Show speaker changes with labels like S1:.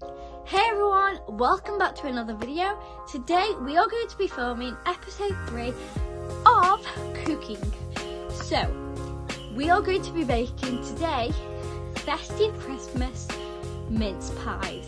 S1: Hey everyone, welcome back to another video. Today we are going to be filming episode 3 of cooking. So, we are going to be baking today festive Christmas mince pies.